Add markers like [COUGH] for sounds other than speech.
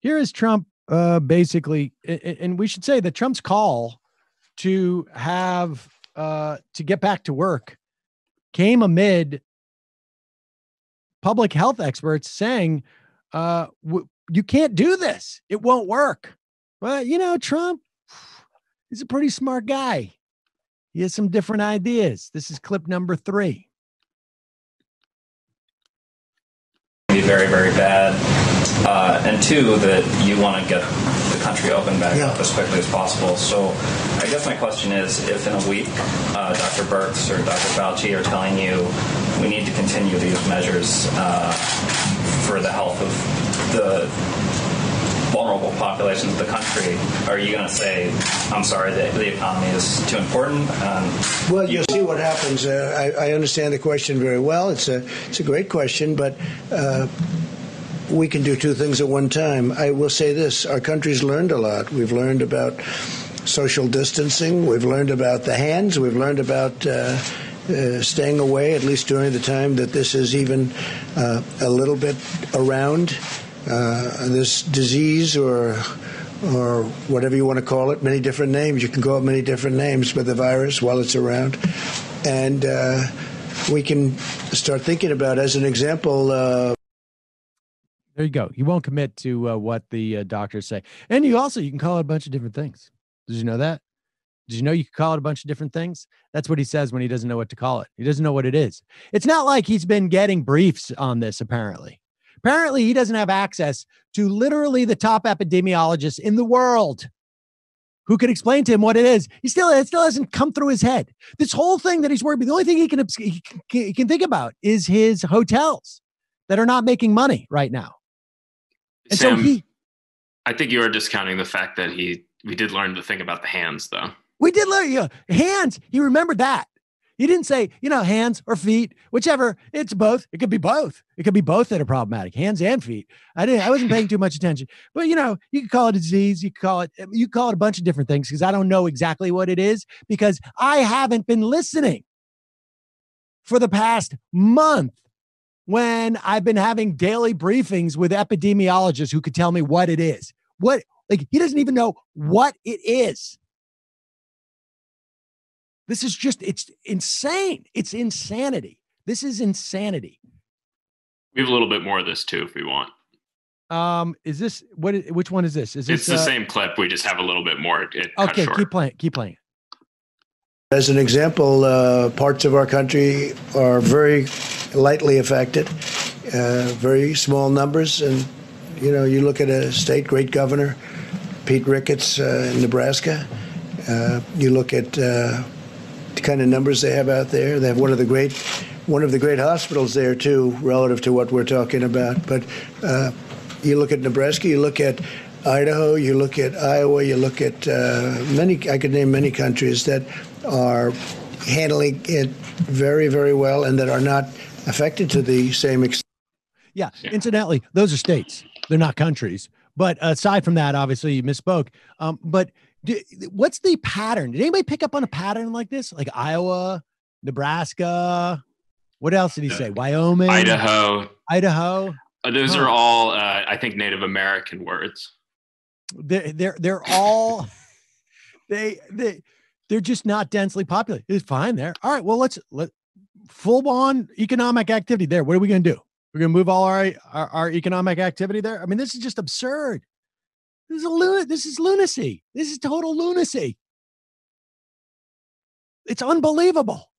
here is Trump uh, basically, and we should say that Trump's call to have uh, to get back to work came amid public health experts saying uh, w- you can't do this; it won't work. Well, you know, Trump, [SIGHS] he's a pretty smart guy. He has some different ideas. This is clip number three. Be very, very bad uh, and two, that you want to get the country open back yeah. up as quickly as possible. So I guess my question is if in a week uh, Dr. Birx or Dr. Fauci are telling you we need to continue these measures uh, for the health of the vulnerable populations of the country, are you going to say, I'm sorry, the, the economy is too important? Um, well, you'll see what happens. Uh, I, I, understand the question very well. It's a, it's a great question, but uh, we can do two things at one time. I will say this our country's learned a lot. We've learned about social distancing, we've learned about the hands, we've learned about uh, uh, staying away, at least during the time that this is even uh, a little bit around. Uh, this disease or or whatever you want to call it, many different names. You can call it many different names, but the virus while it's around. And uh, we can start thinking about, as an example, uh, there you go. You won't commit to uh, what the uh, doctors say, and you also you can call it a bunch of different things. Did you know that? Did you know you could call it a bunch of different things? That's what he says when he doesn't know what to call it. He doesn't know what it is. It's not like he's been getting briefs on this. Apparently, apparently he doesn't have access to literally the top epidemiologists in the world who could explain to him what it is. He still it still hasn't come through his head. This whole thing that he's worried about, the only thing he can he can, he can think about is his hotels that are not making money right now. And Sam, so he, I think you are discounting the fact that he we did learn to think about the hands though. We did learn you know, hands. He remembered that. He didn't say, you know, hands or feet, whichever. It's both. It could be both. It could be both that are problematic, hands and feet. I didn't. I wasn't paying too much attention. But you know, you could call it a disease. You could call it. You could call it a bunch of different things because I don't know exactly what it is because I haven't been listening for the past month when I've been having daily briefings with epidemiologists who could tell me what it is. What, like, he doesn't even know what it is. This is just, it's insane. It's insanity. This is insanity. We have a little bit more of this too, if we want. Um, is this what? Which one is this? Is it's the uh, same clip? We just have a little bit more. It okay, keep playing. Keep playing. As an example, uh, parts of our country are very lightly affected, uh, very small numbers. And, you know, you look at a state great governor, Pete Ricketts uh, in Nebraska, uh, you look at uh, the kind of numbers they have out there. They have one of the great one of the great hospitals there too, relative to what we're talking about. But uh, you look at Nebraska, you look at Idaho, you look at Iowa, you look at many. I could name many countries that are handling it very, very well and that are not affected to the same extent. Yeah. yeah. Incidentally, those are states, they're not countries. But aside from that, obviously, you misspoke. Um, but do, what's the pattern? Did anybody pick up on a pattern like this? Like Iowa, Nebraska? What else did he say? Wyoming, Idaho, Idaho. Uh, those huh. are all, uh, I think, Native American words. They're they're they're all [LAUGHS] they they they're just not densely populated. It's fine there. All right. Well, let's let full on economic activity there. What are we going to do? We're going to move all our, our, our economic activity there. I mean, this is just absurd. This is a lun- This is lunacy. This is total lunacy. It's unbelievable.